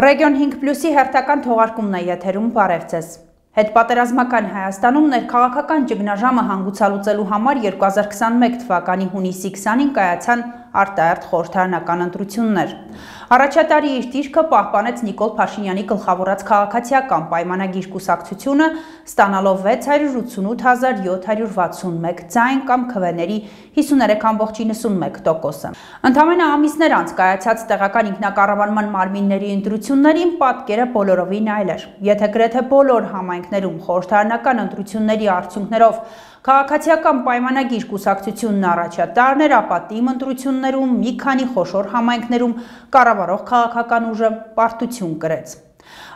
Ռեգիոն 5+-ի հերթական թողարկումն է եթերում բարև ձեզ։ Հետպատերազմական Հայաստանում ներքաղաքական ճգնաժամը հանգուցալուծելու համար 2021 թվականի հունիսի 20-ին կայացան արտահերթ խորհրդարանական ընտրություններ։ Առաջատարի իր դիրքը պահպանեց Նիկոլ Փաշինյանի գլխավորած քաղաքացիական պայմանագիր կուսակցությունը, ստանալով 688761 ձայն կամ քվեների 53.91%-ը։ Ընդամենը ամիսներ անց կայացած տեղական ինքնակառավարման մարմինների ընտրություններին պատկերը բոլորովին այլ էր։ Եթե գրեթե բոլոր համայնքներում խորհրդարանական ընտրությունների արդյունքներով Քաղաքացիական պայմանագիր կուսակցությունն առաջատարն էր, ապա թիմ ընտրություններում մի քանի խոշոր համայնքներում կառավարող քաղաքական ուժը պարտություն կրեց։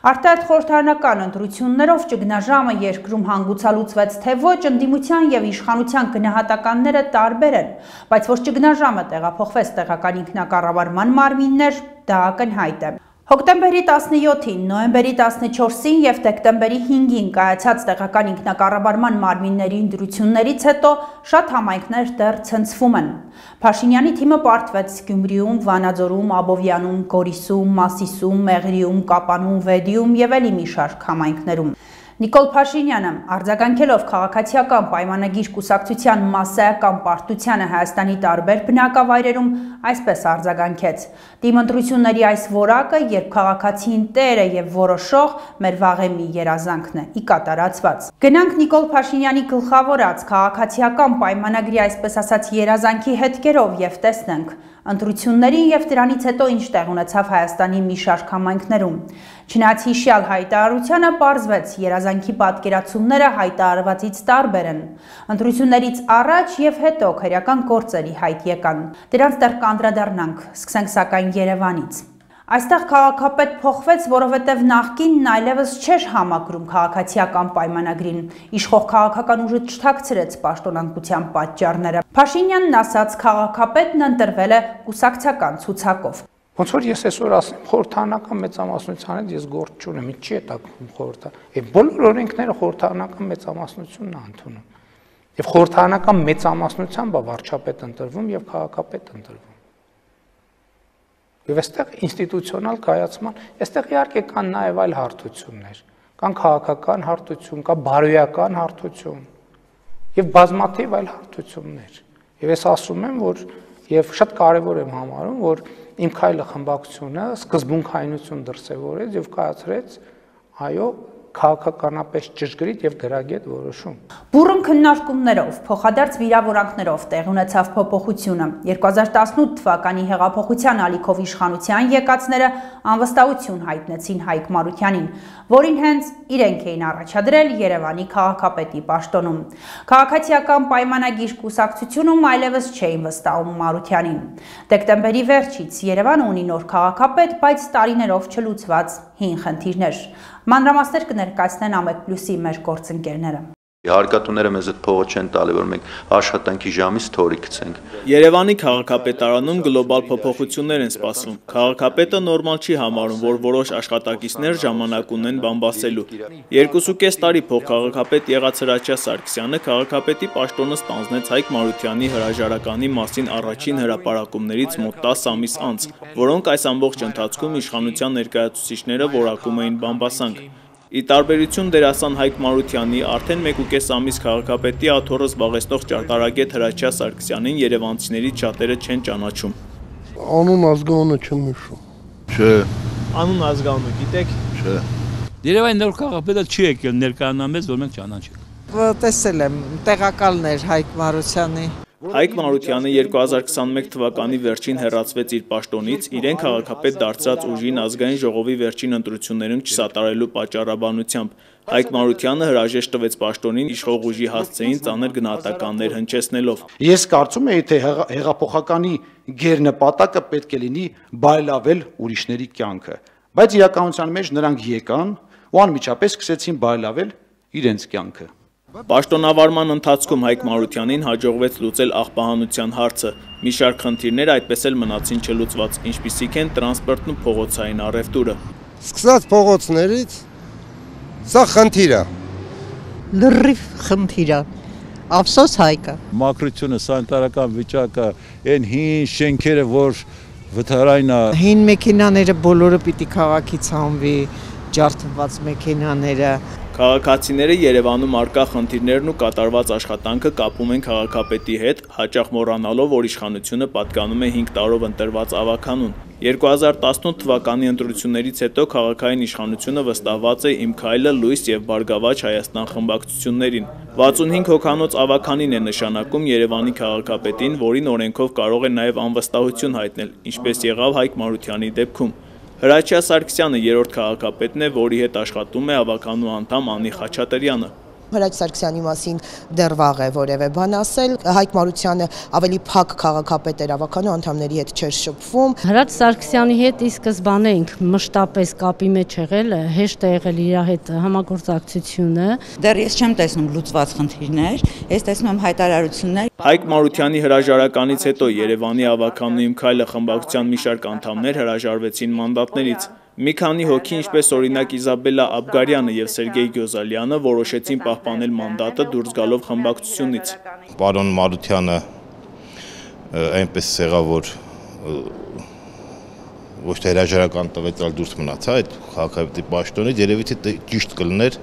Արտահայտ խորհրդարանական ընտրություններով ճգնաժամը երկրում հանգուցալուծվեց, թե ոչ ընդդիմության եւ իշխանության գնահատականները տարբեր են, բայց որ ճգնաժամը տեղափոխվեց տեղական ինքնակառավարման մարմիններ, դա ակնհայտ է։ Հոկտեմբերի 17-ին, նոյեմբերի 14-ին եւ դեկտեմբերի 5-ին կայացած տեղական ինքնակառավարման մարմինների ընդրություններից հետո շատ համայնքներ դեռ ցնցվում են։ Փաշինյանի թիմը պարտվեց Գյումրիում, Վանաձորում, Աբովյանում, Գորիսում, Մասիսում, Մեղրիում, Կապանում, Վեդիում եւ ելի մի շարք համայնքներում։ Նիկոլ Փաշինյանը արձագանքելով քաղաքացիական պայմանագիր կուսակցության massայական պարտությանը Հայաստանի տարբեր բնակավայրերում այսպես արձագանքեց. Դիմընտրությունների այս որակը, երբ քաղաքացին տերը եւ որոշող մեր վաղեմի երազանքն է՝ ի կատարածված։ Գնանք Նիկոլ Փաշինյանի գլխավորած քաղաքացիական պայմանագրի այսպես ասած երազանքի հետքերով եւ տեսնենք ընտրություններին եւ դրանից հետո ինչ տեղ ունեցավ Հայաստանի մի շարք համայնքներում։ Չնայած հիշյալ հայտարարությանը պարզվեց երազանքի պատկերացումները հայտարարվածից տարբեր են։ Ընտրություններից առաջ եւ հետո քրեական գործերի հայտ եկան։ Դրանց դեռ կանդրադառնանք, սկսենք սակայն Երևանից։ Այստեղ քաղաքապետ փոխվեց, որովհետև նախկինն այլևս չէր համակրում քաղաքացիական պայմանագրին։ Իշխող քաղաքական ուժը չթաքցրեց պաշտոնանկության պատճառները։ Փաշինյանն ասաց, քաղաքապետն ընտրվել է կուսակցական ցուցակով։ Ոնց որ ես այսօր ասեմ, խորհրդանական մեծամասնության հետ ես գործ չունեմ, ինչի է տակում խորհրդա։ Եվ բոլոր օրենքները խորհրդանական մեծամասնությունն է ընդունում։ Եվ խորհրդանական մեծամասնությամբ վարչապետ ընտրվում եւ քաղաքապետ ընտրվում։ Եվ այստեղ ինստիտուցիոնալ կայացման, այստեղ իհարկե կան նաև այլ հարթություններ, կան քաղաքական հարթություն, կա բարոյական հարթություն եւ բազմաթիվ այլ հարթություններ։ Եվ ես ասում եմ, որ եւ շատ կարեւոր եմ համարում, որ իմ քայլը խմբակցությունը սկզբունքայնություն դրսեւորեց եւ կայացրեց այո քաղաքականապես ճշգրիտ եւ գրագետ որոշում։ Բուրըն քննարկումներով, փոխադարձ վիրավորանքներով տեղ ունեցավ փոփոխությունը։ 2018 թվականի հեղափոխության ալիքով իշխանության եկածները անվստահություն հայտնեցին Հայկ Մարությանին, որին հենց իրենք էին առաջադրել Երևանի քաղաքապետի պաշտոնում։ Քաղաքացիական պայմանագիր կուսակցությունում այլևս չէին վստահում Մարությանին։ Դեկտեմբերի վերջից Երևանը ունի նոր քաղաքապետ, բայց տարիներով չլուծված հին խնդիրներ։ Մանրամասներ կներկայացնեն Ամեկ Պլյուսի մեր գործընկերները։ Հարկատուները մեզ այդ փողը չեն տալի, որ մենք աշխատանքի ժամից թորի գցենք։ Երևանի քաղաքապետարանում գլոբալ փոփոխություններ են սպասվում։ Քաղաքապետը նորմալ չի համարում, որ որոշ աշխատակիցներ ժամանակ ունեն բամբասելու։ 2.5 տարի փոխքաղաքապետ եղած Հրաչյա Սարգսյանը քաղաքապետի պաշտոնը ստանձնեց Հայկ Մարությանի հրաժարականի մասին առաջին հրապարակումներից մոտ 10 ամիս անց, որոնք այս ամբողջ ընթացքում իշխանության ներկայացուցիչները որակում էին բամբասանք։ Ի տարբերություն դերասան Հայկ Մարությանի արդեն 1.5 ամիս քաղաքապետի աթոռը զբաղեցնող ճարտարագետ Հրաչյա Սարգսյանին երևանցիներից շատերը չեն ճանաչում։ Անուն ազգանունը չեմ հիշում։ Չէ։ Անուն ազգանունը գիտեք։ Չէ։ Երևանի նոր քաղաքապետը չի եկել ներկայանա մեզ, որ մենք ճանաչենք։ Տեսել եմ տեղակալներ Հայկ Մարությանի Հայկ Մարությանը 2021 թվականի վերջին հերացվեց իր պաշտոնից, իրեն քաղաքապետ դարձած ուժին ազգային ժողովի վերջին ընտրություններում չսատարելու պատճառաբանությամբ։ Հայկ Մարությանը հրաժեշտ տվեց պաշտոնին իշխող ուժի հասցեին ծանր գնահատականներ հնչեցնելով։ Ես կարծում եի, թե հեղափոխականի գերնպատակը պետք է լինի բայլավել ուրիշների կյանքը, բայց իրականության մեջ նրանք եկան ու անմիջապես սկսեցին բայլավել իրենց կյանքը։ Պաշտոնավարման ընթացքում Հայկ Մարությանին հաջողվեց լուծել աղբահանության հարցը։ Մի շարք խնդիրներ այդպես էլ մնացին չլուծված, ինչպիսիք են տրանսպորտն ու փողոցային առևտուրը։ Սկսած փողոցներից սա խնդիր է։ Լրիվ խնդիր է։ Ափսոս Հայկը։ Մակրությունը, սանիտարական վիճակը, այն հին շենքերը, որ վթարայինա Հին մեքենաները բոլորը պիտի քաղաքից հանվի, ջարդված մեքենաները Քաղաքացիները Երևանում արկա խնդիրներն ու կատարված աշխատանքը կապում են քաղաքապետի հետ, հաճախ մոռանալով, որ իշխանությունը պատկանում է 5 տարով ընտրված ավականուն։ 2018 թվականի ընտրություններից հետո քաղաքային իշխանությունը վստահված է Իմ քայլը լույս եւ Բարգավաճ Հայաստան խմբակցություններին։ 65 հոկանոց ավականին է նշանակում Երևանի քաղաքապետին, որին օրենքով կարող է նաեւ անվստահություն հայտնել, ինչպես եղավ Հայկ Մարությանի դեպքում։ Հրաչյա Սարգսյանը երրորդ քաղաքապետն է, որի հետ աշխատում է ավականու անդամ Անի Խաչատրյանը։ Հրաչ Սարգսյանի մասին դեռ վաղ է որևէ բան ասել։ Հայկ Մարությանը ավելի փակ քաղաքապետ էր ավականու անդամների հետ չէր շփվում։ Հրաչ Սարգսյանի հետ ի սկզբանե ինք մշտապես կապի մեջ եղել, հեշտ է եղել իր հետ համագործակցությունը։ Դեռ ես չեմ տեսնում լուծված խնդիրներ, ես տեսնում եմ հայտարարություններ։ Հայկ Մարությանի հրաժարականից հետո Երևանի ավականու իմ քայլը խմբակցության մի շարք անդամներ հրաժարվեցին մանդատներից։ Մի քանի հոգի, ինչպես օրինակ Իզաբելա Աբգարյանը եւ Սերգեյ Գյոզալյանը, որոշեցին պահպանել մանդատը դուրս գալով խմբակցությունից։ Պարոն Մարությանը այնպես եղավ, որ ոչ թե հրաժարական տվեց, այլ դուրս մնաց, հա, այդ քաղաքապետի պաշտոնից երևի թե ճիշտ կլներ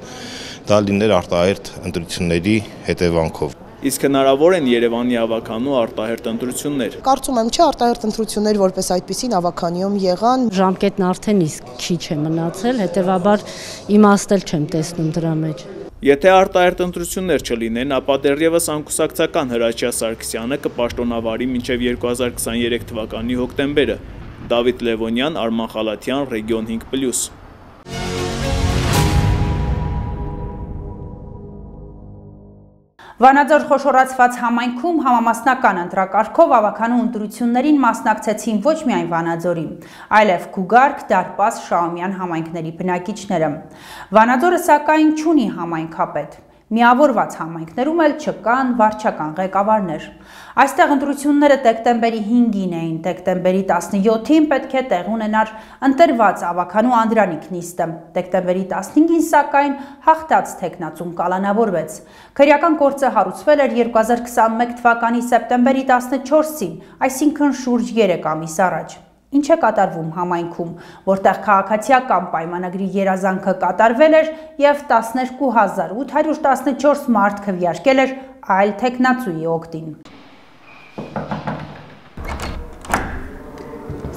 դա լիներ արտահերտ ընտրությունների հետևանքով։ Իսկ հնարավոր են Երևանի ավականու արտահերտ ընտրություններ։ Կարծում եմ, չէ, արտահերտ ընտրություններ որպես այդպեսին ավականիում եղան։ Ժամկետն արդեն իսկ քիչ է մնացել, հետեւաբար իմաստել չեմ տեսնում դրա մեջ։ Եթե արտահերտ ընտրություններ չլինեն, ապա դեռևս անկուսակցական Հրաչյա Սարգսյանը կպաշտոնավարի մինչև 2023 թվականի հոկտեմբերը։ Դավիթ Լևոնյան, Արման Խալաթյան, Ռեգիոն 5+։ Վանաձոր խոշորացված համայնքում համամասնական ընտրակարգով ավականու ընտրություններին մասնակցեցին ոչ միայն Վանաձորի, այլև Գուգարք, Դարպաս, Շահումյան համայնքների բնակիչները։ Վանաձորը սակայն չունի համայնքապետ։ Միավորված համայնքներում էլ չկան վարչական ղեկավարներ։ Այստեղ ընտրությունները դեկտեմբերի 5-ին էին, դեկտեմբերի 17-ին պետք է տեղ ունենար ընտրված ավականու Անդրանիկ նիստը։ Դեկտեմբերի 15-ին սակայն հաղթած տեխնացում կալանավորվեց։ Քրեական գործը հարուցվել էր 2021 թվականի սեպտեմբերի 14-ին, այսինքն շուրջ 3 ամիս առաջ։ Ինչ է կատարվում համայնքում, որտեղ քաղաքացիական պայմանագրի երազանքը կատարվել էր եւ 12814 մարդ քվեարկել էր այլ տեխնացուի օկտին։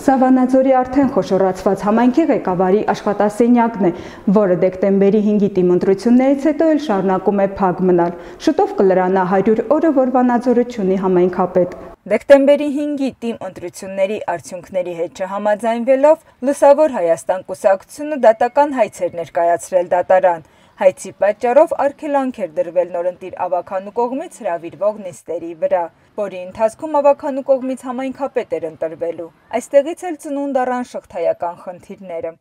Սավանաձորի արդեն խոշորացված համայնքի ղեկավարի աշխատասենյակն է, որը դեկտեմբերի 5-ի տիմ ընտրություններից հետո էլ շարունակում է փակ մնալ։ Շուտով կլրանա 100 օրը, որ Վանաձորը ունի համայնքապետ։ Դեկտեմբերի 5-ի տիմ ընտրությունների արդյունքների հետ չհամաձայնվելով Լուսավոր Հայաստան կուսակցությունը դատական հայց էր ներկայացրել դատարան։ Հայցի պատճառով արգելանք էր դրվել նորընտիր ավականու կողմից հրավիրվող նիստերի վրա, որի ընթացքում ավականու կողմից համայնքապետ էր ընտրվելու։ Այստեղից էլ ծնունդ առան շղթայական խնդիրները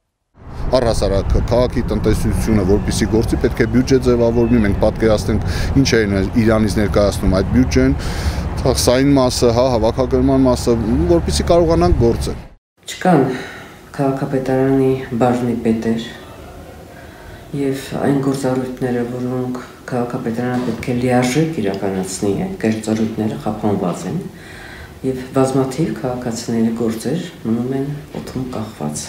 առհասարակ քաղաքի տնտեսությունը որպիսի գործի պետք է բյուջե ձևավորվի մենք պատկերացնենք ինչ է Իրանից ներկայացնում այդ բյուջեն ծախսային մասը, հա, հավաքագրման մասը, որպիսի կարողանանք գործել։ Չկան քաղաքապետարանի բաժնի պետեր, եւ այն գործառույթները, որոնք քաղաքապետարանը պետք է լիարժեք իրականացնի, այդ գործառույթները խափանված են եւ բազմաթիվ քաղաքացիների գործեր մնում են օթում կախված։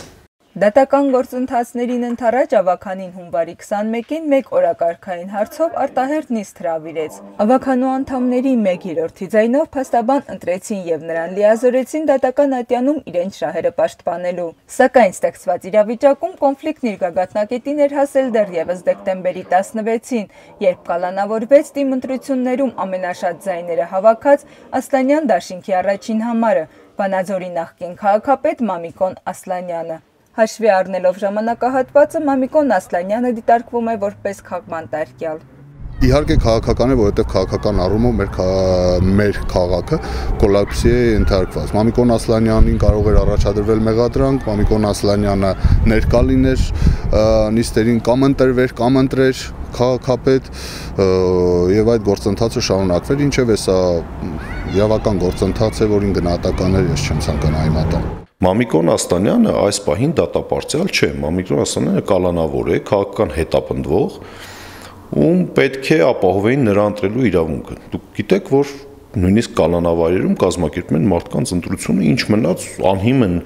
Դատական գործընթացներին ընթരാճ ավականին հունվարի 21-ին մեկ օրակարգային հարցով արտահերտ նիստ հրավիրեց։ Ավականու անդամների 1/3-ի ձայնով փաստաբան ընտրեցին եւ նրան լիազորեցին դատական ատյանում իրենց շահերը պաշտպանելու։ Սակայն ստեղծված իրավիճակում կոնֆլիկտն իր գագաթնակետին էր հասել դեռևս դեկտեմբերի 16-ին, երբ կալանավորվեց թիմ ընտրություններում ամենաշատ ձայները հավաքած Ասլանյան դաշինքի առաջին համարը, Վանաձորի նախկին քաղաքապետ Մամիկոն Ասլանյանը։ Հաշվի առնելով ժամանակահատվածը Մամիկոն Ասլանյանը դիտարկվում է որպես քաղաքման տարկյալ։ Իհարկե քաղաքական է, որովհետև քաղաքական առումով մեր մեր քաղաքը կոլապսի է ընթարկված։ Մամիկոն Ասլանյանին կարող էր առաջադրվել մեղադրանք, Մամիկոն Ասլանյանը ներկա լիներ նիստերին կամ ընտրվեր, կամ ընտրեր քաղաքապետ եւ այդ գործընթացը շարունակվեր, ինչեւ է սա իրավական գործընթաց է, որին գնահատականներ ես չեմ ցանկանա իմատալ։ Մամիկոն Աստանյանը այս պահին դատապարտյալ չէ։ Մամիկոն Աստանյանը կալանավոր է, քաղաքական հետապնդվող, ում պետք է ապահովեին նրա ընտրելու իրավունքը։ Դուք գիտեք, որ նույնիսկ կալանավայրերում կազմակերպում են մարդկանց ընտրությունը, ինչ մնաց անհիմն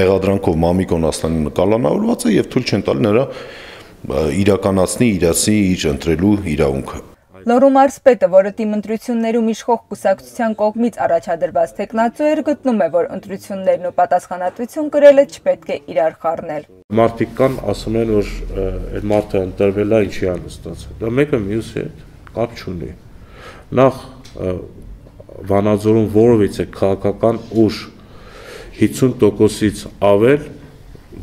մեղադրանքով Մամիկոն Ասլանյանը կալանավորված է եւ թույլ չեն տալի նրա իրականացնի իրացի իր ընտրելու իրավունքը։ Լոռու մարզպետը, որը թիմ ընտրություններում իշխող կուսակցության կողմից առաջադրված տեխնացու էր, գտնում է, որ ընտրություններն ու պատասխանատվություն կրելը չպետք է իրար խառնել։ Մարդիկ կան ասում են, որ այդ մարդը ընտրվել է, ինչի ան ստացել։ Դա մեկը մյուսի հետ կապ չունի։ Նախ Վանաձորում որովից է քաղաքական ուժ 50%-ից ավել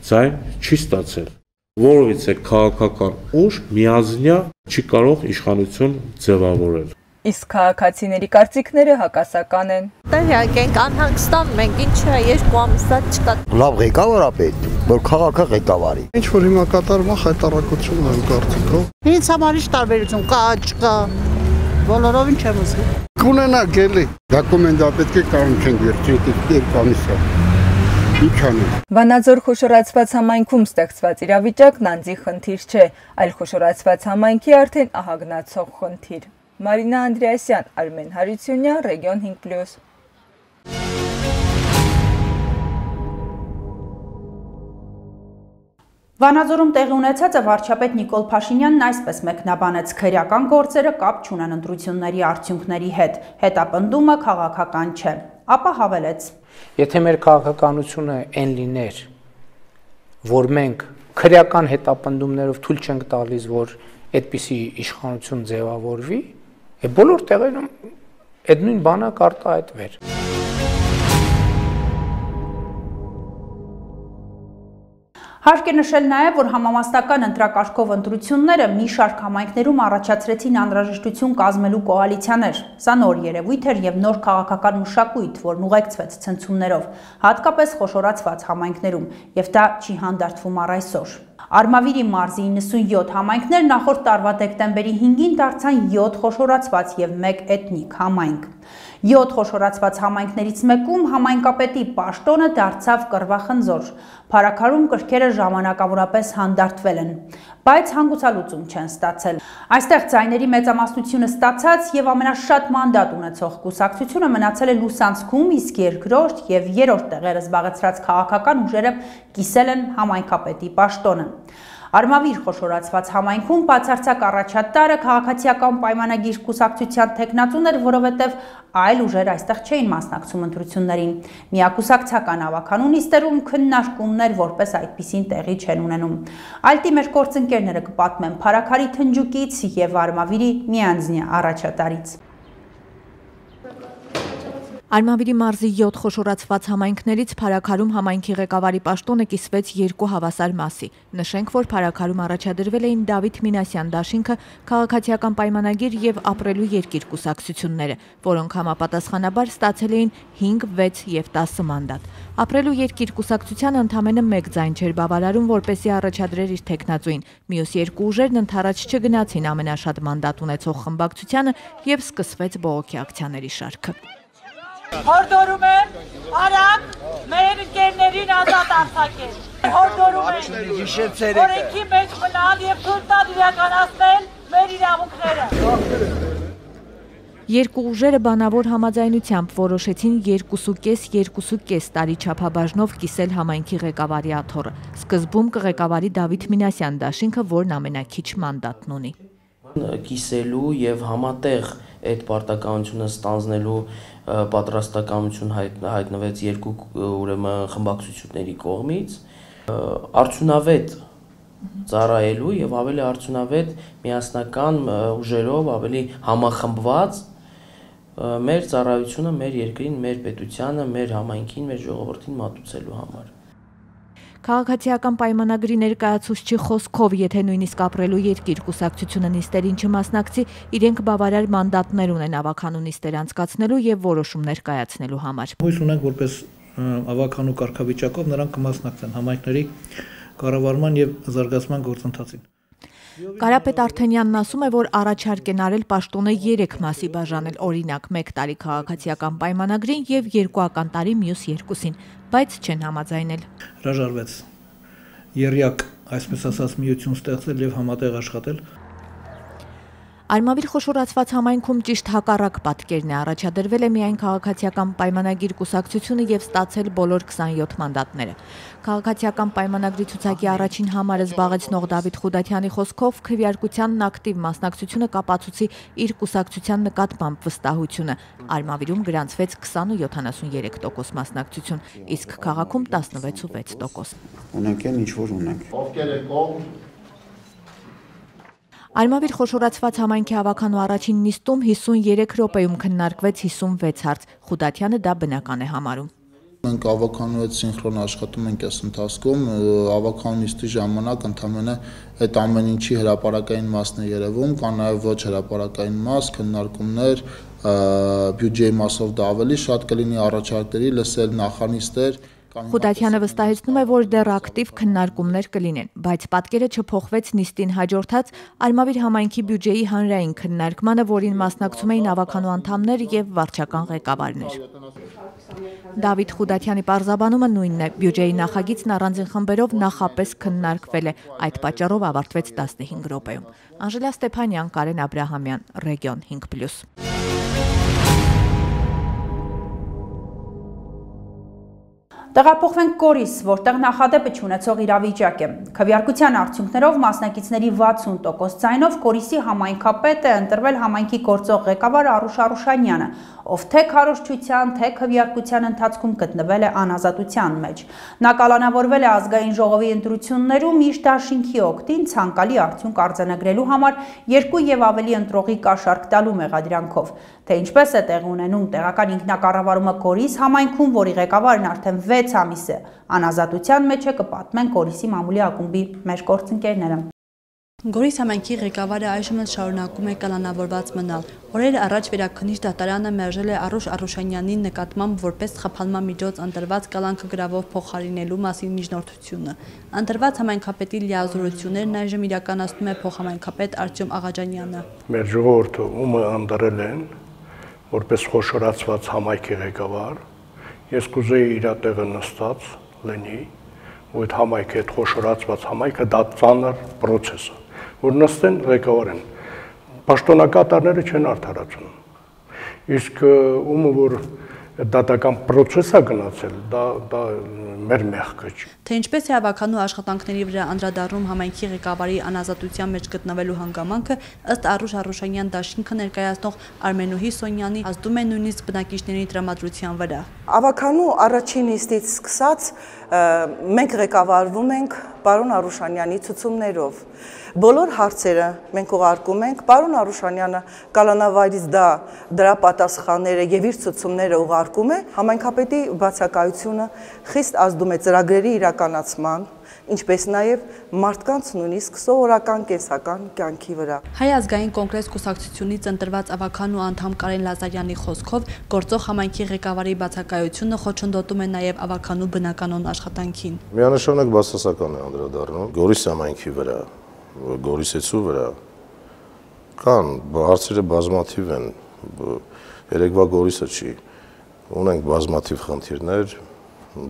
ձայն չի ստացել որովից է քաղաքական ուժ միազնյա չի կարող իշխանություն ձևավորել։ Իսկ քաղաքացիների կարծիքները հակասական են։ Տեղյակ ենք անհանգստան մենք ինչա երկու ամսա չկա։ Լավ ղեկավար է պետք, որ քաղաքը ղեկավարի։ Ինչ որ հիմա կատարվում է հայտարարությունն են կարծիքով։ Ինձ համար ինչ տարբերություն կա, չկա։ Բոլորովին չեմ ուզում։ Կունենա գելի։ Դոկումենտը պետք է կանչեն վերջին երկու ամիսա։ Ինչ անենք։ Վանաձոր խոշորացված համայնքում ստեղծված իրավիճակն անձի խնդիր չէ, այլ խոշորացված համայնքի արդեն ահագնացող խնդիր։ Մարինա Անդրեասյան, Արմեն Հարությունյան, Ռեգիոն 5+։ Վանաձորում տեղի ունեցածը վարչապետ Նիկոլ Փաշինյանն այսպես մեկնաբանեց. Քրեական գործերը կապ չունեն ընտրությունների արդյունքների հետ, հետապնդումը քաղաքական չէ, ապա հավելեց. Եթե մեր քաղաքականությունը այն լիներ, որ մենք քրեական հետապնդումներով թույլ չենք տալիս, որ այդպիսի իշխանություն ձևավորվի, բոլոր տեղերում այդ նույն բանը կարտահայտվեր։ Հարկ է նշել նաև, որ համամասնական ընտրակարգով ընտրությունները մի շարք համայնքներում առաջացրեցին անհրաժեշտություն կազմելու կոալիցիաներ։ Սա նոր երևույթ էր եւ նոր քաղաքական մշակույթ, որն ուղեկցվեց ցնցումներով, հատկապես խոշորացված համայնքներում, եւ դա չի հանդարտվում առ այսօր։ Արմավիրի մարզի 97 համայնքներ նախորդ տարվա դեկտեմբերի 5-ին դարձան 7 խոշորացված եւ 1 էթնիկ համայնք։ 7 խոշորացված համայնքներից մեկում համայնքապետի պաշտոնը դարձավ կռվախնձոր։ Փարակարում կրքերը ժամանակավորապես հանդարտվել են, բայց հանգուցալուծում չեն ստացել։ Այստեղ ցայների մեծամասնությունը ստացած եւ ամենաշատ մանդատ ունեցող կուսակցությունը մնացել է լուսանցքում, իսկ երկրորդ եւ երրորդ տեղերը զբաղեցրած քաղաքական ուժերը կիսել են համայնքապետի պաշտոնը։ Արմավիր խոշորացված համայնքում բացարձակ առաջատարը քաղաքացիական պայմանագիր կուսակցության տեխնացուն էր, որովհետև այլ ուժեր այստեղ չէին մասնակցում ընտրություններին։ Միակուսակցական ավականու նիստերում քննարկումներ որպես այդպիսին տեղի չեն ունենում։ Ալտի մեր գործընկերները կպատմեն Փարաքարի Թնջուկից եւ Արմավիրի միանձնյա առաջատարից։ Արմավիրի մարզի 7 խոշորացված համայնքներից Փարաքարում համայնքի ղեկավարի պաշտոնը կիսվեց երկու հավասար մասի։ Նշենք, որ Փարաքարում առաջադրվել էին Դավիթ Մինասյան դաշինքը, քաղաքացիական պայմանագիր եւ ապրելու երկիր կուսակցությունները, որոնք համապատասխանաբար ստացել էին 5, 6 եւ 10 մանդատ։ Ապրելու երկիր կուսակցությանը ընդամենը 1 ձայն չէր բավարարում, որպեսի առաջադրեր իր տեխնացուին։ Մյուս երկու ուժերն ընդառաջ չգնացին ամենաշատ մանդատ ունեցող խմբակցությանը եւ սկսվեց բողոքի ակցիաների շարքը։ Հորդորում եմ արագ մեր ընկերներին ազատ արձակել։ Հորդորում եմ օրենքի մեջ մնալ եւ թույլ տալ իրականացնել մեր իրավունքները։ Երկու ուժերը բանավոր համաձայնությամբ որոշեցին 2.5-2.5 տարի չափաբաժնով կիսել համայնքի ղեկավարի աթոռը։ Սկզբում կղեկավարի Դավիթ Մինասյան դաշինքը, որն ամենակիչ մանդատն ունի կիսելու եւ համատեղ այդ պարտականությունը ստանձնելու պատրաստականություն հայտ, հայտնվեց երկու ուրեմն խմբակցությունների կողմից արդյունավետ ծառայելու եւ ավելի արդյունավետ միասնական ուժերով ավելի համախմբված մեր ծառայությունը մեր երկրին, մեր պետությանը, մեր համայնքին, մեր ժողովրդին մատուցելու համար Քաղաքացիական պայմանագրի ներկայացուցչի խոսքով, եթե նույնիսկ ապրելու երկիր կուսակցությունը նիստերին չմասնակցի, իրենք բավարար մանդատներ ունեն ավականու նիստեր անցկացնելու եւ որոշումներ կայացնելու համար։ Հույս ունենք, որպես ավականու կարգավիճակով նրանք կմասնակցեն համայնքների կառավարման եւ զարգացման գործընթացին։ Կարապետ Արթենյանն ասում է, որ առաջարկ են արել պաշտոնը 3 մասի բաժանել, օրինակ 1 տարի քաղաքացիական պայմանագրին եւ 2-ական տարի մյուս երկուսին, բայց չեն համաձայնել։ Հրաժարվեց Երյակ, այսպես ասած, միություն ստեղծել եւ համատեղ աշխատել Արմավիր խոշորացված համայնքում ճիշտ հակառակ պատկերն է առաջադրվել է միայն քաղաքացիական պայմանագիր կուսակցությունը եւ ստացել բոլոր 27 մանդատները։ Քաղաքացիական պայմանագրի ցուցակի առաջին համարը զբաղեցնող Դավիթ Խուդատյանի խոսքով քվեարկությանն ակտիվ մասնակցությունը կապացուցի իր կուսակցության նկատմամբ վստահությունը։ Արմավիրում գրանցվեց 20.73% մասնակցություն, իսկ քաղաքում 16.6%։ Ունենք են ինչ որ ունենք։ Ովքեր եք կողմ Արմավիր խոշորացված համայնքի հավաքանու առաջին նիստում 53 րոպեում քննարկվեց 56 հարց։ Խուդատյանը դա բնական է համարում։ Մենք ավականու հետ սինխրոն աշխատում ենք այս ընթացքում, ավականու նիստի ժամանակ ընդամենը այդ ամեն ինչի հրաապարակային մասն է երևում, կան նաև ոչ հրաապարակային մաս, քննարկումներ, բյուջեի մասով դա ավելի շատ կլինի առաջարկների լսել նախանիստեր, Խուդատյանը վստահեցնում է, որ դեռ ակտիվ քննարկումներ կլինեն, բայց պատկերը չփոխվեց նիստին հաջորդած Արմավիր համայնքի բյուջեի հանրային քննարկմանը, որին մասնակցում էին ավականու անդամներ եւ վարչական ղեկավարներ։ Դավիթ Խուդատյանի պարզաբանումը նույնն է։ Բյուջեի նախագիծն առանձին խմբերով նախապես քննարկվել է։ Այդ պատճառով ավարտվեց 15 րոպեում։ Անժելա Ստեփանյան, Կարեն Աբ รา համյան, Ռեգիոն 5+ Տեղափոխվենք Կորիս, որտեղ նախադեպը չունեցող իրավիճակ է։ Քվեարկության արդյունքներով մասնակիցների 60% ձայնով Կորիսի համայնքապետ է ընտրվել համայնքի գործող ղեկավար Արուշ Արուշանյանը, ով թե քարոշչության, թե քվեարկության ընթացքում գտնվել է անազատության մեջ։ Նա կալանավորվել է ազգային ժողովի ընտրություններում իր դաշինքի օգտին ցանկալի արդյունք արձանագրելու համար երկու եւ ավելի ընտրողի կաշառք տալու մեղադրանքով։ Թե ինչպես է տեղ ունենում տեղական ինքնակառավարումը Կորիս համայնքում, որի ղեկավարն արդեն 6 ամիս է անազատության մեջ է, կպատմեն Կորիսի մամուլի ակումբի մեր գործընկերները։ Գորիս համայնքի ղեկավարը այժմ շարունակում է կալանավորված մնալ։ Օրեր առաջ վերաքննիչ դատարանը մերժել է Արուշ Արուշանյանի նկատմամբ որպես խափանման միջոց ընտրված կալանքը գրավով փոխարինելու մասին միջնորդությունը։ Ընտրված համայնքապետի լիազորություններն այժմ իրականացնում է փոխհամայնքապետ Արտյոմ Աղաջանյանը։ Մեր ժողովուրդը ումը ընտրել են որպես խոշորացված համայնքի ղեկավար, ես կուզեի իր տեղը նստած լինի, ու այդ համայնքը, այդ խոշորացված համայնքը դա ծանր process է որ նստեն ղեկավարեն։ Պաշտոնակատարները չեն արդարացնում։ Իսկ ումը որ դատական process-ը գնացել, դա դա մեր մեղքը չի։ Թե ինչպես է հավաքանու աշխատանքների վրա անդրադառնում համայնքի ղեկավարի անազատության մեջ գտնվելու հանգամանքը, ըստ Արուշ Արուշանյան դաշինքը ներկայացնող Արմենուհի Սոնյանի ազդում է նույնիսկ բնակիչների տրամադրության վրա։ Ավականու առաջին նիստից սկսած մենք ղեկավարվում ենք պարոն Արուշանյանի ցուցումներով։ Բոլոր հարցերը մենք ուղարկում ենք, պարոն Արուշանյանը կալանավայրից դա դրա պատասխանները եւ իր ցուցումները ուղարկում է, համայնքապետի բացակայությունը խիստ ազդում է ծրագրերի իրականացման, ինչպես նաև մարդկանց նույնիսկ սովորական կենսական կյանքի վրա։ Հայ ազգային կոնգրես կուսակցությունից ընտրված ավականու անդամ Կարեն Լազարյանի խոսքով գործող համայնքի ղեկավարի բացակայությունը խոչընդոտում է նաև ավականու բնականոն աշխատանքին։ Միանշանակ բացասական է անդրադառնում Գորիս համայնքի վրա, Գորիսեցու վրա կան հարցերը բազմաթիվ են երեկվա Գորիսը չի ունենք բազմաթիվ խնդիրներ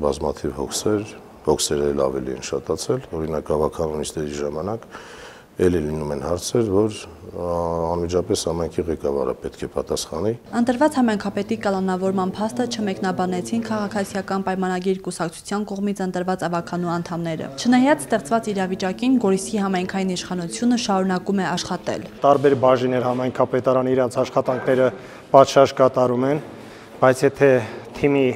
բազմաթիվ հոգսեր հոգսերը էլ ավելի են շատացել օրինակ ավականոնիստերի ժամանակ ելի լինում են հարցեր, որ անմիջապես համայնքի ղեկավարը պետք է պատասխանի։ Ընտրված համայնքապետի կալանավորման փաստը չմեկնաբանեցին քաղաքացիական պայմանագիր կուսակցության կողմից ընտրված ավականու անդամները։ Չնայած ստեղծված իրավիճակին Գորիսի համայնքային իշխանությունը շարունակում է աշխատել։ Տարբեր բաժիներ համայնքապետարան իրաց աշխատանքները պատշաճ կատարում են, բայց եթե թիմի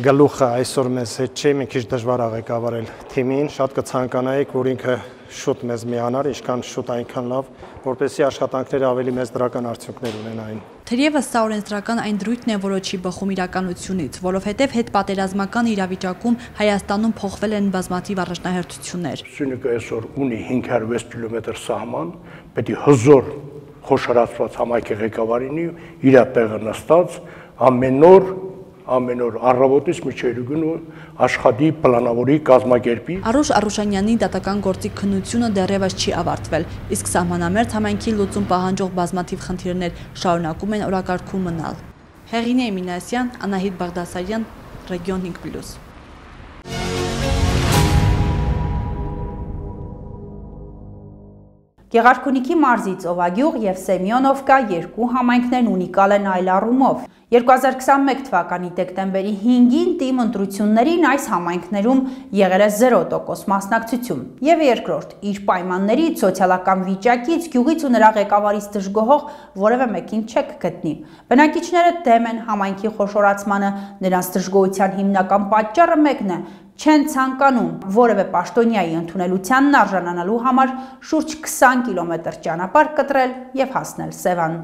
գլուխը այսօր մեզ հետ չէ, մի քիչ դժվար է ղեկավարել թիմին, շատ կցանկանայիք, որ ինքը շուտ մեզ միանար, ինչքան շուտ այնքան լավ, որպեսզի աշխատանքները ավելի մեծ դրական արդյունքներ ունենային։ Թերևս սա օրենսդրական այն դրույթն է, որը չի բխում իրականությունից, որովհետև հետ պատերազմական իրավիճակում Հայաստանում փոխվել են բազմաթիվ առաջնահերթություններ։ Սյունիքը այսօր ունի 506 կիլոմետր սահման, պետք է հզոր խոշորացված համայնքի ղեկավարինի իր տեղը նստած ամեն օր ամեն օր առավոտից մինչև գնու աշխատի պլանավորի կազմակերպի Արուշ Արուշանյանի դատական գործի քննությունը դեռևս չի ավարտվել իսկ սահմանամերձ համայնքի լուծում պահանջող բազմաթիվ խնդիրներ շարունակում են օրակարգում մնալ Հեղինե Մինասյան, Անահիտ Բաղդասարյան, Ռեգիոն 5+ Գեղարքունիքի մարզի Ծովագյուղ եւ Սեմյոնովկա երկու համայնքներն ունիկալ են այլ առումով։ 2021 թվականի դեկտեմբերի 5-ին թիմ ընտրություններին այս համայնքներում եղել է 0% մասնակցություն եւ երկրորդ իր պայմանների սոցիալական վիճակից գյուղից ու նրա ղեկավարից դժգոհող որևէ մեկին չեք գտնի։ Բնակիչները դեմ են համայնքի խոշորացմանը, նրանց դժգոհության հիմնական պատճառը մեկն է՝ չեն ցանկանում որևէ պաշտոնյայի ընդունելությանն արժանանալու համար շուրջ 20 կիլոմետր ճանապարհ կտրել եւ հասնել Սևան։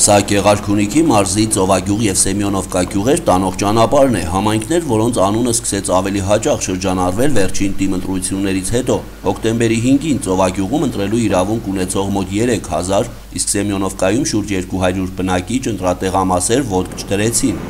Սա Գեղարքունիքի մարզի Ծովագյուղ եւ Սեմյոնովկա գյուղեր տանող ճանապարհն է, համայնքներ, որոնց անունը սկսեց ավելի հաճախ շրջանառվել վերջին թիմ ընտրություններից հետո։ Հոկտեմբերի 5-ին Ծովագյուղում ընտրելու իրավունք ունեցող մոտ 3000, իսկ Սեմյոնովկայում շուրջ 200 բնակիչ ընտրատեղամասեր ոդկ չդրեցին։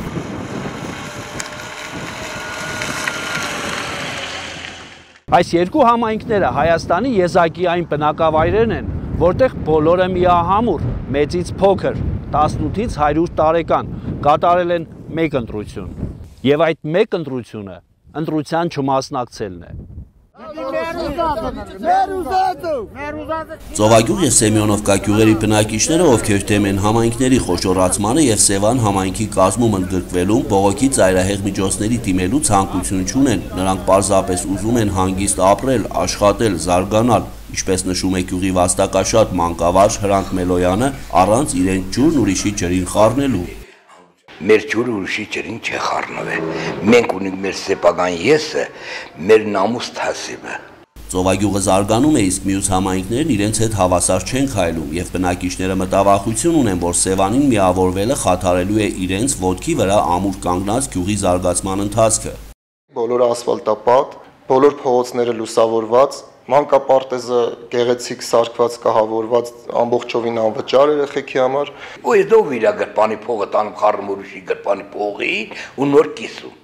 Այս երկու համայնքները Հայաստանի եզակի այն բնակավայրերն են, որտեղ բոլորը միահամուր, մեծից փոքր, 18-ից 100 տարեկան կատարել են մեկ ընտրություն։ Եվ այդ մեկ ընտրությունը ընտրության չմասնակցելն է։ Ծովագյուղ եւ Սեմյոնովկա գյուղերի բնակիչները, ովքեր թեմ են համայնքների խոշորացմանը եւ Սևան համայնքի կազմում ընդգրկվելուն բողոքի ծայրահեղ միջոցների դիմելու ցանկություն չունեն։ Նրանք պարզապես ուզում են հանգիստ ապրել, աշխատել, զարգանալ, Ինչպես նշում է գյուղի վաստակաշատ մանկավարժ Հրանտ Մելոյանը, առանց իրեն ջուրն ուրիշի ջրին խառնելու։ Մեր ջուրը ուրիշի ջրին չի խառնվել։ Մենք ունենք մեր սեփական եսը, մեր նամուս թասիվը։ Ծովագյուղը զարգանում է, իսկ մյուս համայնքներն իրենց հետ հավասար չեն քայլում եւ բնակիչները մտավախություն ունեն, որ Սևանին միավորվելը խաթարելու է իրենց ոտքի վրա ամուր կանգնած գյուղի զարգացման ընթացքը։ Բոլոր ասֆալտապատ, բոլոր փողոցները լուսավորված, մանկապարտեզը գեղեցիկ սարքված կահավորված ամբողջովին անվճար երեխեքի համար։ Ու ես դով իրա գրպանի փողը տանում խառմուրուշի գրպանի փողի ու նոր կիսում։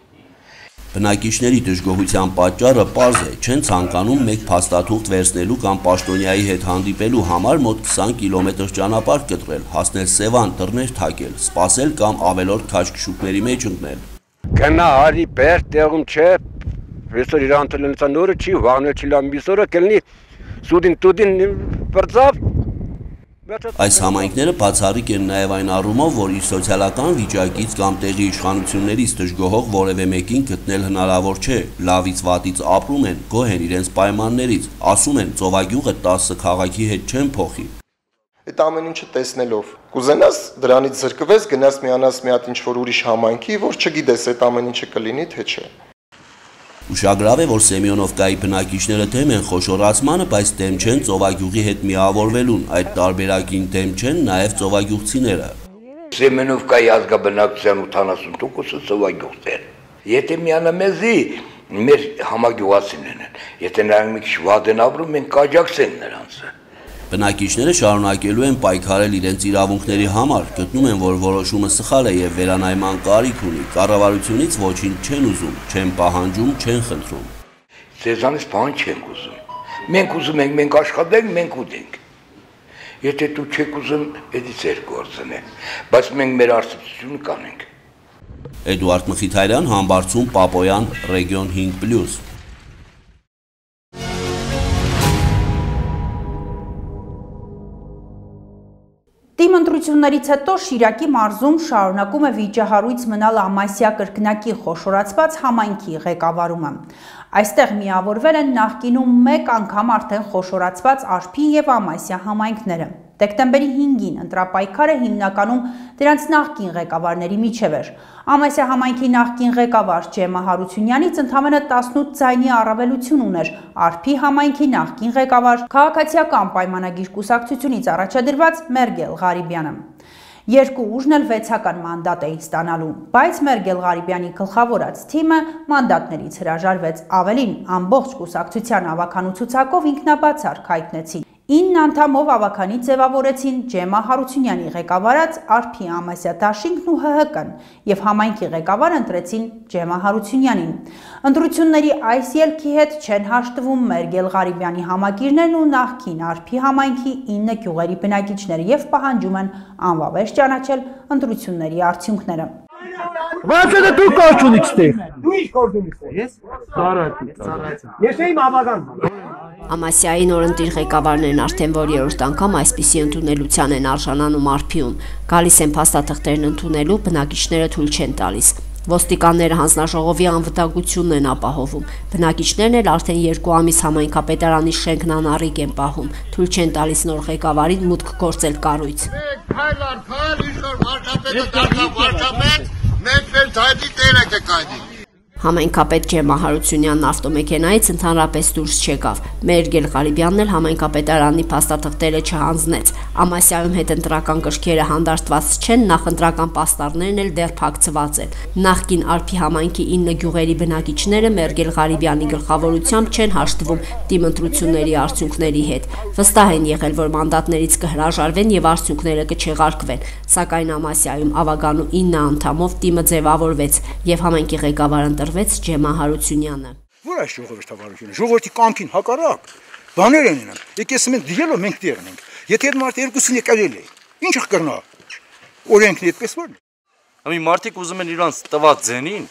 Բնակիչների դժգոհության պատճառը պարզ է, չեն ցանկանում մեկ փաստաթուղթ վերցնելու կամ պաշտոնյայի հետ հանդիպելու համար մոտ 20 կիլոմետր ճանապարհ կտրել, հասնել Սևան, դռներ թակել, սпасել կամ ավելորդ քաշքշուկների մեջ ընկնել։ Գնա արի բեր տեղում չէ, Այսօր իրան տելնցա նորը չի, վաղն չի լամ միսորը կլնի սուդին տուդին բրծավ Այս համայնքները բացառիկ են նաև այն առումով, որ իր սոցիալական վիճակից կամ տեղի իշխանություններից դժգոհող որևէ մեկին գտնել հնարավոր չէ։ Լավից վատից ապրում են, գոհ են իրենց պայմաններից, ասում են ծովագյուղը 10 քաղաքի հետ չեն փոխի։ Այդ ամեն ինչը տեսնելով, կուզենաս դրանից զրկվես, գնաս միանաս մի հատ ինչ որ ուրիշ համայնքի, որ չգիտես այդ ամեն ինչը կլինի թե չէ։ Ուշագրավ է, որ Սեմյոնովկայի բնակիչները դեմ են խոշորացմանը, բայց դեմ չեն ծովագյուղի հետ միավորվելուն։ Այդ տարբերակին դեմ չեն նաև ծովագյուղցիները։ Սեմյոնովկայի ազգաբնակության 80%-ը ծովագյուղցիներ։ Եթե միանամեզի մեր համագյուղացիներն են, եթե նրանք մի քիչ վատ են ապրում, մենք կաջակցենք նրանց։ Բնակիչները շարունակելու են պայքարել իրենց իրավունքների համար, գտնում են, որ որոշումը սխալ է եւ վերանայման կարիք ունի։ Կառավարությունից ոչինչ չեն ուզում, չեն պահանջում, չեն խնդրում։ Ձեզանից բան չենք ուզում։ Մենք ուզում ենք, մենք աշխատենք, մենք ուտենք։ Եթե դու չեք ուզում, էդի ծեր գործն է, բայց մենք մեր արծիվությունը կանենք։ Էդուարդ Մխիթարյան, Համբարձում, Պապոյան, Ռեգիոն 5+ ընտրություններից հետո Շիրակի մարզում շարունակում է վիճահարույց մնալ Ամասիա կրկնակի խոշորացված համայնքի ղեկավարումը։ Այստեղ միավորվել են նախկինում մեկ անգամ արդեն խոշորացված Արփի եւ Ամասիա համայնքները։ Դեկտեմբերի 5-ին ընտրապայքարը հիմնականում դրանց նախկին ղեկավարների միջև էր։ Ամասիա համայնքի նախկին ղեկավար Ջեմա Հարությունյանից ընդամենը 18 ձայնի առավելություն ուներ Արփի համայնքի նախկին ղեկավար քաղաքացիական պայմանագիր կուսակցությունից առաջադրված Մերգել Ղարիբյանը։ Երկու ուժն էլ վեցական մանդատ էին ստանալու, բայց Մերգել Ղարիբյանի գլխավորած թիմը մանդատներից հրաժարվեց ավելին ամբողջ կուսակցության ավականացուցակով ինքնաբացար հայտնեցին 9 անդամով ավականի ձևավորեցին Ջեմա Հարությունյանի ղեկավարած Արփի Ամասյա Դաշինքն ու ՀՀԿ-ն եւ համայնքի ղեկավար ընտրեցին Ջեմա Հարությունյանին։ Ընտրությունների այս ելքի հետ չեն հաշտվում Մերգել Ղարիբյանի համակիրներն ու նախքին Արփի համայնքի 9 գյուղերի բնակիչները եւ պահանջում են անվավեր ճանաչել ընտրությունների արդյունքները։ Բացը դու կորչ ունիք ստեղ։ Դու ինչ կորձ ունիս։ Ես Սարատի։ Ես էի մամական։ Ամասիայի նորընտիր ղեկավարներն արդեն որ երրորդ անգամ այսպիսի ընդունելության են արժանանում արփիում։ Գալիս են փաստաթղթերն ընդունելու, բնակիչները թույլ չեն տալիս։ Ոստիկանները հանձնաժողովի անվտանգությունն են ապահովում։ Բնակիչներն էլ արդեն երկու ամիս համայնքապետարանի շենքն անառիկ են պահում։ Թույլ չեն տալիս նոր ղեկավարին մուտք գործել կառույց։ քայլ, ինչ-որ վարչապետը դարձավ վարչապետ, մենք մեր ձայնի տերը կկայդի։ Համայնքապետ Ջեմա Հարությունյանն ավտոմեքենայից ընդհանրապես դուրս չեկավ։ Մերգել Ղարիբյանն էլ համայնքապետարանի փաստաթղթերը չհանձնեց։ Ամասիայում հետընտրական կրքերը հանդարտված չեն, նախընտրական պաստառներն էլ դեռ փակցված են։ Նախկին Արփի համայնքի 9 գյուղերի բնակիչները Մերգել Ղարիբյանի գլխավորությամբ չեն հաշտվում թիմ ընտրությունների արդյունքների հետ։ Վստահ են եղել, որ մանդատներից կհրաժարվեն եւ արդյունքները կչեղարկվեն, սակայն Ամասիայում ավագանու 9 անդամով թիմը ձևավորվեց եւ համայնքի ղեկավարը ընտրվեց Ջեմա Հարությունյանը։ Որ այս ժողովրդավարությունը, ժողովրդի կամքին հակառակ բաներ են անում։ Եկես մենք դիելով մենք դերն ենք։ Եթե այդ մարդը երկուսին եկել է, ինչ կրնա։ Օրենքն այդպես որ։ Ամի մարդիկ ուզում են իրանց տված ձենին,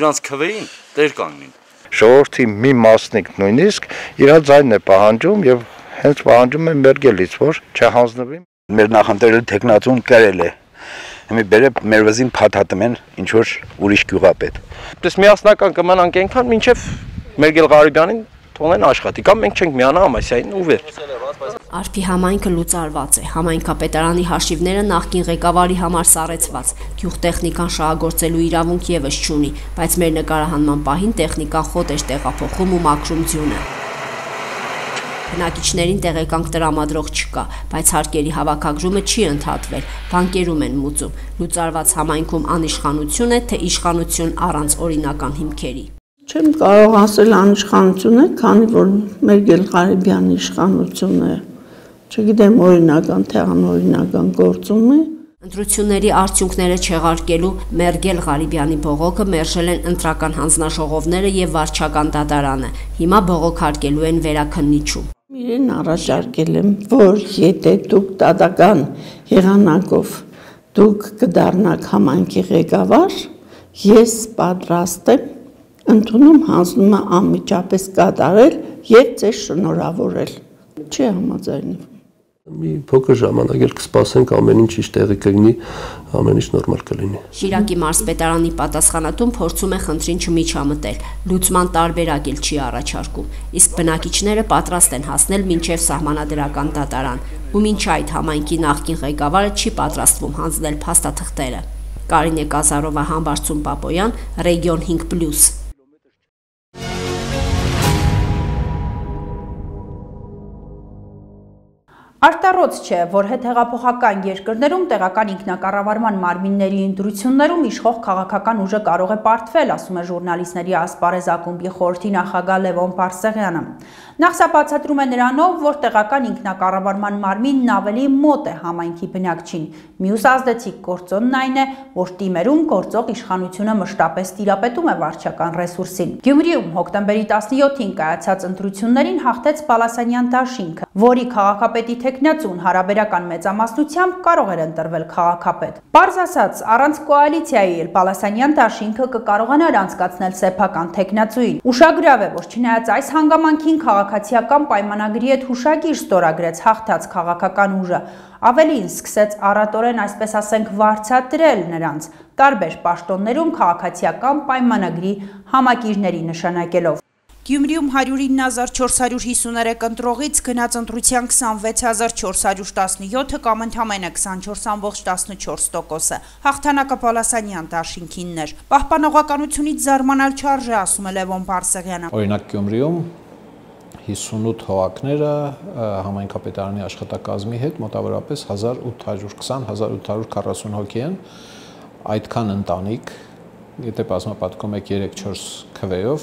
իրանց քվեին տեր կանգնին։ Ժողովրդի մի մասնիկ նույնիսկ իր ձայնն է պահանջում եւ հենց պահանջում է մերգելից, որ չհանձնվի։ Մեր նախընտրել տեխնացուն կրել է Հիմի բերե մեր վզին փաթաթում են ինչ որ ուրիշ գյուղապետ։ Դες միասնական կմնանք այնքան, մինչև Մերգել Ղարիբյանին թողնեն աշխատի կամ մենք չենք միանա Ամասիային ու վեր։ Արփի համայնքը լուծարված է։ Համայնքապետարանի հաշիվները նախկին ղեկավարի համար սառեցված։ Գյուղտեխնիկան շահագործելու իրավունք եւս չունի, բայց մեր նկարահանման պահին տեխնիկան խոտ է տեղափոխում ու մաքրում ձյունը։ Բնակիչներին տեղեկանք տրամադրող չկա, բայց հարկերի հավաքագրումը չի ընդհատվել, բանկերում են մուծում։ Լուծարված համայնքում անիշխանություն է, թե իշխանություն առանց օրինական հիմքերի։ Չեմ կարող ասել անիշխանություն է, քանի որ մեր Գելղարիբյանի իշխանությունը չգիտեմ օրինական թե անօրինական գործում է։ Ընտրությունների արդյունքները չեղարկելու Մերգել Ղարիբյանի բողոքը մերժել են ընտրական հանձնաժողովները եւ վարչական դատարանը։ Հիմա բողոք հարկելու են վերաքննիչում։ Իրեն առաջարկել եմ, որ եթե դուք դատական եղանակով դուք կդառնաք համանքի ղեկավար, ես պատրաստ եմ ընդունում հանձնումը անմիջապես կատարել եւ ձեզ շնորհավորել։ Չի համաձայնվում։ Մի փոքր ժամանակ էլ կսպասենք ամեն ինչ իշ տեղի կգնի, ամեն ինչ նորմալ կլինի։ Շիրակի մարզպետարանի պատասխանատուն փորձում է խնդրին չմիջամտել, լուծման տարբերակ էլ չի առաջարկում, իսկ բնակիչները պատրաստ են հասնել մինչև սահմանադրական դատարան, ու մինչ այդ համայնքի նախկին ղեկավարը չի պատրաստվում հանձնել փաստաթղթերը։ Կարինե Կազարովա, Համբարձում Պապոյան, Ռեգիոն 5+ Արտառոց չէ, որ հետհեղափոխական երկրներում տեղական ինքնակառավարման մարմինների ընտրություններում իշխող քաղաքական ուժը կարող է պարտվել, ասում է ժուրնալիստների ասպարեզ ակումբի խորհրդի նախագահ Լևոն Պարսեղյանը։ Նախ սա բացատրում է նրանով, որ տեղական ինքնակառավարման մարմինն ավելի մոտ է համայնքի բնակչին։ Մյուս ազդեցիկ գործոնն այն է, որ տիմերում գործող իշխանությունը մշտապես տիրապետում է վարչական ռեսուրսին։ Գյումրիում հոկտեմբերի 17-ին կայացած ընտրություններին հաղթեց Պալասանյան դաշինքը, որի քաղաքապետի թեկնածուն հարաբերական մեծամասնությամբ կարող էր ընտրվել քաղաքապետ։ Պարզ ասած, առանց կոալիցիայի էլ Պալասանյան դաշինքը կկարողանար անցկացնել սեփական թեկնածուին։ Ուշագրավ է, որ չնայած այս հանգամանքին քաղաքացիական պայմանագրի հետ հուշագիր ստորագրեց հաղթած քաղաքական ուժը, ավելին սկսեց առատորեն այսպես ասենք վարչատրել նրանց տարբեր պաշտոններում քաղաքացիական պայմանագրի համակիրների նշանակելով։ Գյումրիում 109453 ընտրողից գնաց ընտրության 26417-ը կամ ընդամենը 24.14%-ը։ Հաղթանակը Պալասանյան դաշինքինն էր։ Պահպանողականությունից զարմանալ չարժե, ասում է Լևոն Բարսեղյանը։ Օրինակ Գյումրիում 58 հողակները համայնքապետարանի աշխատակազմի հետ մոտավորապես 1820-1840 հոգի են, այդքան ընտանիք, եթե բազմապատկում եք 3-4 քվեով,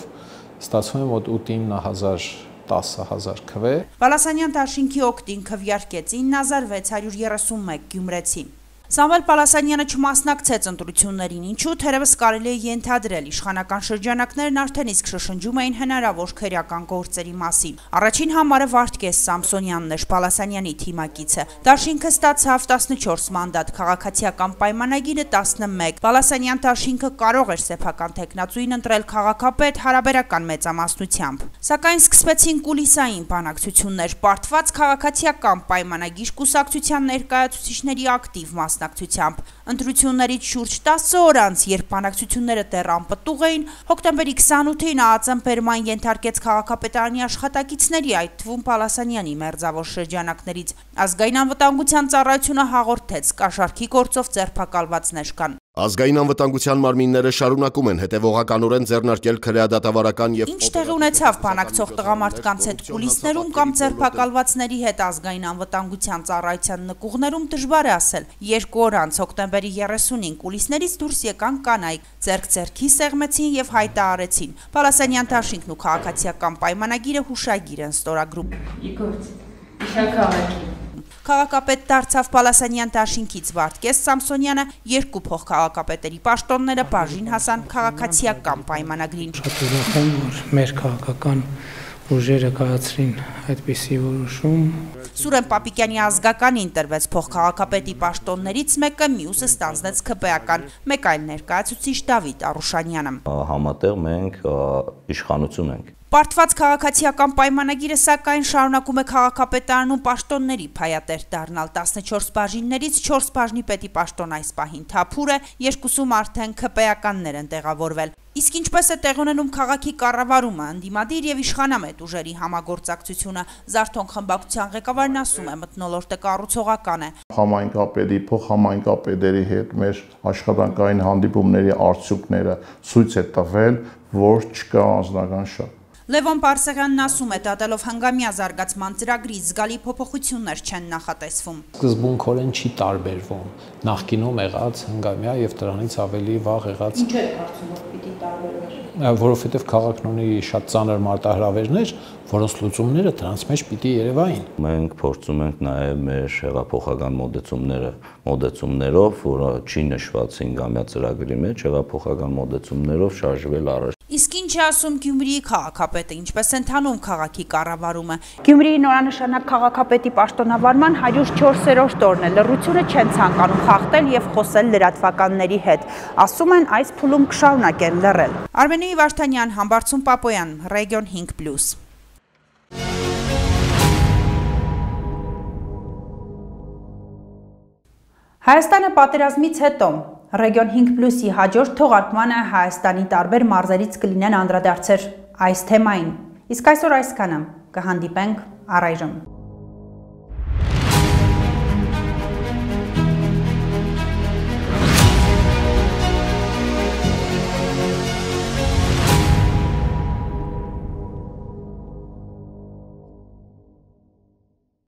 ստացվում է մոտ 8-9000 10000 քվ։ Բալասանյան դաշինքի օկտին քվյարկեց 9631 գյումրեցի։ Սամվել Պալասանյանը չմասնակցեց ընտրություններին, ինչու թերևս կարելի է ենթադրել. Իշխանական շրջանակներն արդեն իսկ շշնջում էին հնարավոր քրեական գործերի մասին։ Առաջին համարը Վարդգես Սամսոնյանն էր Պալասանյանի թիմակիցը։ Դաշինքը ստացավ 14 մանդատ, քաղաքացիական պայմանագիրը 11։ Պալասանյան Դաշինքը կարող էր սեփական տեխնացուին ընտրել քաղաքապետ հարաբերական մեծամասնությամբ։ Սակայն սկսվեցին կուլիսային բանակցություններ, պարտված քաղաքացիական պայմանագիր կուսակցության ներկայացուցիչների ակտիվ մասնակցությամբ։ Ընտրություններից շուրջ 10 օր անց, երբ բանակցությունները դեռ անպտուղ էին, հոկտեմբերի 28-ին ԱԱԾ-ն Պերման ենթարկեց քաղաքապետարանի աշխատակիցների, այդ թվում Պալասանյանի մերձավոր շրջանակներից։ Ազգային անվտանգության ծառայությունը հաղորդեց. Կաշառքի գործով ձերբակալվածներ կան։ Ազգային անվտանգության մարմինները շարունակում են հետևողականորեն ձեռնարկել քրեադատավարական եւ Ինչ տեղի ունեցավ բանակցող տղամարդկանց հետ կուլիսներում կամ ձերբակալվածների հետ ազգային անվտանգության ծառայության նկուղներում դժվար է ասել։ Երկու օր անց հոկտեմբերի 30-ին կուլիսներից դուրս եկան կանայք, ձերք-ձերքի սեղմեցին եւ հայտարարեցին։ Պալասանյան Դաշինքն ու քաղաքացիական պայմանագիրը հուշագիր են ստորագրում։ Իգործ, իշակավակի Քաղաքապետ դարձավ Պալասանյան Դաշինքից Վարդգես Սամսոնյանը, երկու փոխքաղաքապետերի պաշտոնները բաժին հասան քաղաքացիական պայմանագրին։ Շատ ուրախ որ մեր քաղաքական ուժերը կայացրին այդպիսի որոշում։ Սուրեն Պապիկյանի ազգականին տրվեց փոխքաղաքապետի պաշտոններից մեկը, մյուսը ստանձնեց ԿՊ-ական, մեկ այլ ներկայացուցիչ Դավիթ Արուշանյանը։ Համատեղ մենք իշխանություն ենք Պարտված քաղաքացիական պայմանագիրը սակայն շարունակում է քաղաքապետարան ու պաշտոնների փայատեր դառնալ 14 բաժիններից 4 բաժնի պետի պաշտոն այս պահին թափուր է, երկուսում արդեն ԿՊ-ականներ են տեղավորվել։ Իսկ ինչպես է տեղ ունենում քաղաքի կառավարումը, ընդդիմադիր եւ իշխանամետ ուժերի համագործակցությունը, Զարթոն խմբակցության ղեկավարն ասում է, մտնոլորտը կառուցողական է։ Համայնքապետի, փոխհամայնքապետերի հետ մեր աշխատանքային հանդիպումների արդյունքները ցույց է տվել, որ չկա անձնական շահ Լևոն Պարսեղյանն ասում է, դատելով հանգամյա զարգացման ծրագրի զգալի փոփոխություններ չեն նախատեսվում։ Սկզբունքորեն չի տարբերվում նախկինում եղած հանգամյա եւ դրանից ավելի վաղ եղած Ինչ է կարծում պիտի տարբերվեր։ Որովհետեւ քաղաքն ունի շատ ծանր մարտահրավերներ, որոնց լուծումները դրանց մեջ պիտի երևային։ Մենք փորձում ենք նաև մեր հեղափոխական մոդեցումները, մոդեցումներով, որը չի նշված հինգամյա ծրագրի մեջ, հեղափոխական մոդեցումներով շարժվել առաջ։ Իսկ ինչ է ասում Գյումրիի քաղաքապետը, ինչպես են թանում քաղաքի կառավարումը։ Գյումրիի նորանշանակ քաղաքապետի պաշտոնավարման 104-րդ օրն է։ Լռությունը չեն ցանկանում խախտել եւ խոսել լրատվականների հետ։ Ասում են այս փուլում կշարունակեն լռել։ Արմենի Վարդանյան, Համբարձում Պապոյան, Ռեգիոն 5+։ Հայաստանը պատերազմից հետո Ռեգիոն 5+-ի հաջորդ թողարկմանը Հայաստանի տարբեր մարզերից կլինեն անդրադարձեր այս թեմային։ Իսկ այսօր այսքանը կհանդիպենք առայժմ։